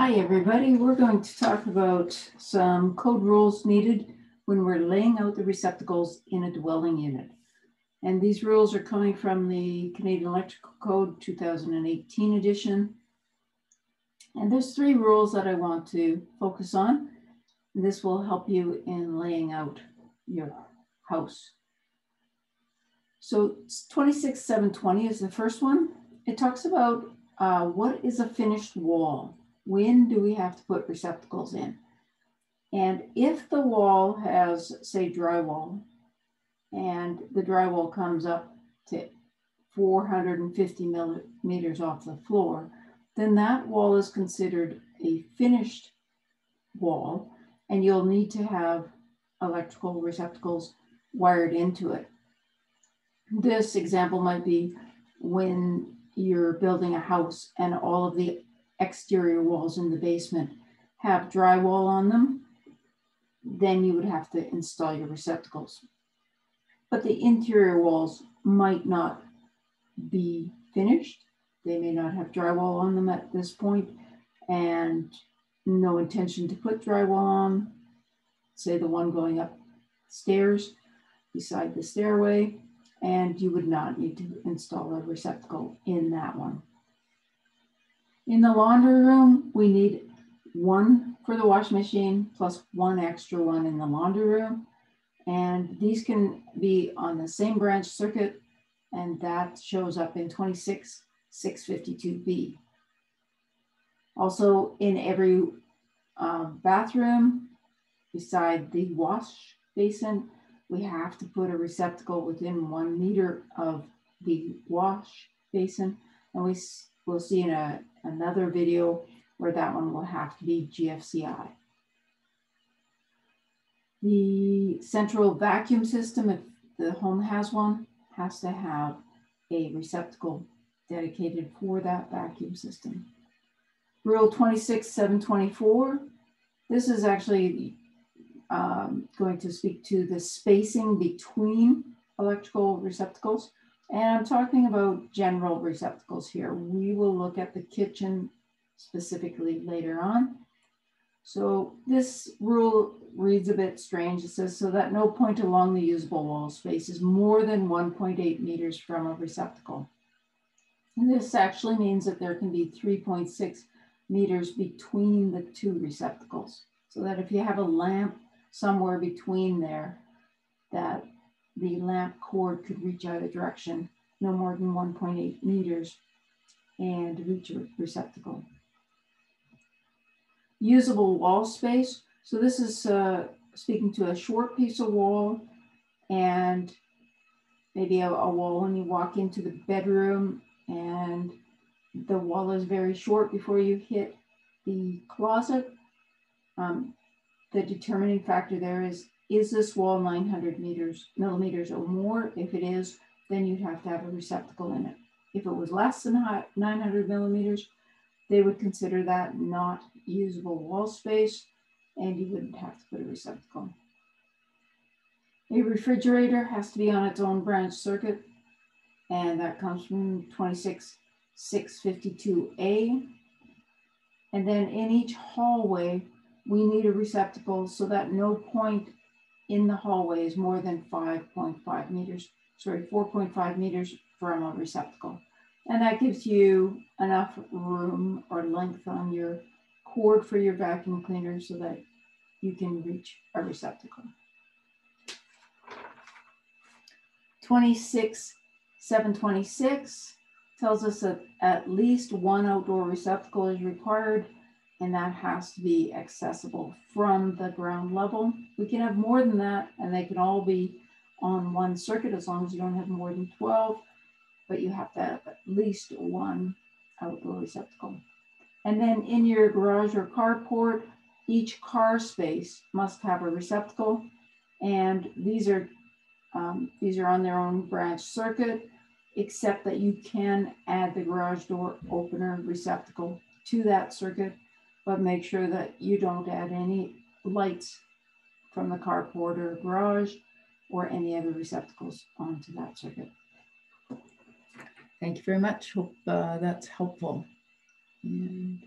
Hi, everybody. We're going to talk about some code rules needed when we're laying out the receptacles in a dwelling unit. And these rules are coming from the Canadian Electrical Code 2018 edition. And there's three rules that I want to focus on. This will help you in laying out your house. So 26720 is the first one. It talks about uh, what is a finished wall? When do we have to put receptacles in? And if the wall has, say, drywall, and the drywall comes up to 450 millimeters off the floor, then that wall is considered a finished wall, and you'll need to have electrical receptacles wired into it. This example might be when you're building a house and all of the exterior walls in the basement have drywall on them, then you would have to install your receptacles. But the interior walls might not be finished. They may not have drywall on them at this point and no intention to put drywall on, say the one going up stairs beside the stairway, and you would not need to install a receptacle in that one. In the laundry room, we need one for the wash machine plus one extra one in the laundry room. And these can be on the same branch circuit and that shows up in 26 652B. Also in every uh, bathroom beside the wash basin, we have to put a receptacle within one meter of the wash basin. And we will see in a, another video where that one will have to be GFCI. The central vacuum system, if the home has one, has to have a receptacle dedicated for that vacuum system. Rule 26724, this is actually um, going to speak to the spacing between electrical receptacles. And I'm talking about general receptacles here. We will look at the kitchen specifically later on. So this rule reads a bit strange. It says, so that no point along the usable wall space is more than 1.8 meters from a receptacle. And this actually means that there can be 3.6 meters between the two receptacles. So that if you have a lamp somewhere between there that the lamp cord could reach either direction, no more than 1.8 meters, and reach a receptacle. Usable wall space. So this is uh, speaking to a short piece of wall and maybe a, a wall when you walk into the bedroom and the wall is very short before you hit the closet. Um, the determining factor there is, is this wall 900 meters, millimeters or more? If it is, then you'd have to have a receptacle in it. If it was less than 900 millimeters, they would consider that not usable wall space and you wouldn't have to put a receptacle. A refrigerator has to be on its own branch circuit and that comes from 26652A. And then in each hallway, we need a receptacle so that no point in the hallway is more than 5.5 meters, sorry, 4.5 meters from a receptacle. And that gives you enough room or length on your cord for your vacuum cleaner so that you can reach a receptacle. 26, 726 tells us that at least one outdoor receptacle is required and that has to be accessible from the ground level. We can have more than that, and they can all be on one circuit as long as you don't have more than 12, but you have to have at least one outdoor receptacle. And then in your garage or carport, each car space must have a receptacle, and these are um, these are on their own branch circuit, except that you can add the garage door opener receptacle to that circuit but make sure that you don't add any lights from the carport or garage or any other receptacles onto that circuit. Thank you very much. Hope uh, that's helpful. And